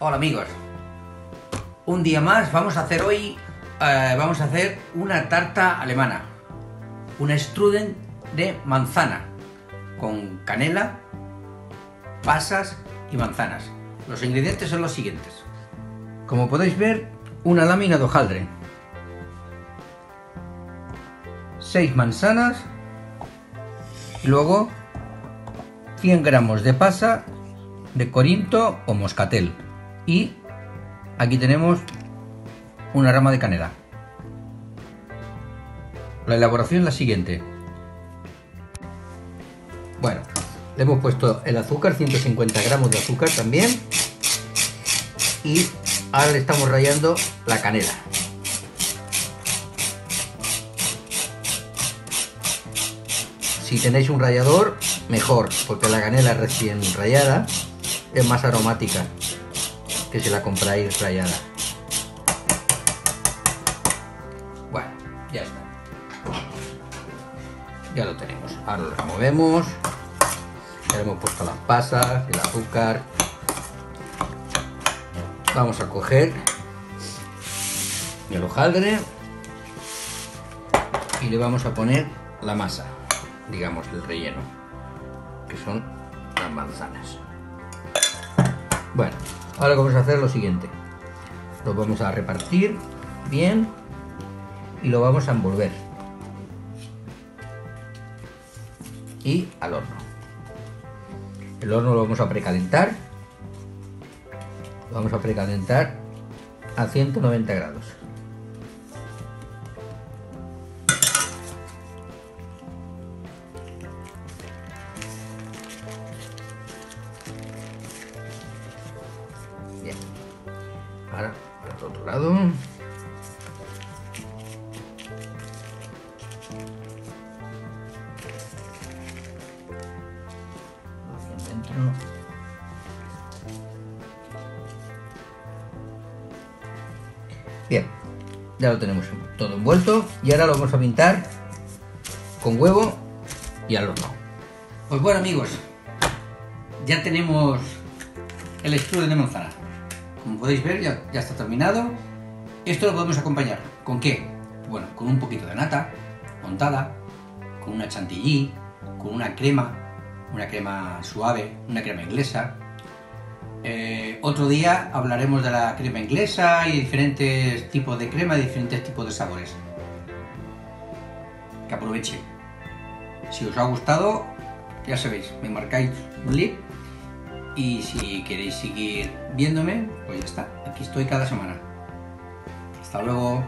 Hola amigos, un día más vamos a hacer hoy, eh, vamos a hacer una tarta alemana, una strudel de manzana con canela, pasas y manzanas. Los ingredientes son los siguientes. Como podéis ver, una lámina de hojaldre, 6 manzanas y luego 100 gramos de pasa de corinto o moscatel y aquí tenemos una rama de canela. La elaboración es la siguiente. Le hemos puesto el azúcar, 150 gramos de azúcar también. Y ahora le estamos rayando la canela. Si tenéis un rallador, mejor, porque la canela recién rayada es más aromática que si la compráis rayada. Bueno, ya está. Ya lo tenemos. Ahora lo removemos. Ya hemos puesto las pasas, el azúcar. Vamos a coger el hojaldre y le vamos a poner la masa, digamos, el relleno, que son las manzanas. Bueno, Ahora vamos a hacer lo siguiente. Lo vamos a repartir bien y lo vamos a envolver. Y al horno. El horno lo vamos a precalentar. Lo vamos a precalentar a 190 grados. Ahora, por otro lado. Bien, ya lo tenemos todo envuelto y ahora lo vamos a pintar con huevo y al horno. Pues bueno amigos, ya tenemos el estudio de manzana. Como podéis ver, ya, ya está terminado. Esto lo podemos acompañar. ¿Con qué? Bueno, con un poquito de nata montada, con una chantilly, con una crema, una crema suave, una crema inglesa. Eh, otro día hablaremos de la crema inglesa y diferentes tipos de crema y diferentes tipos de sabores. Que aproveche. Si os ha gustado, ya sabéis, me marcáis un link y si queréis seguir viéndome, pues ya está. Aquí estoy cada semana. Hasta luego.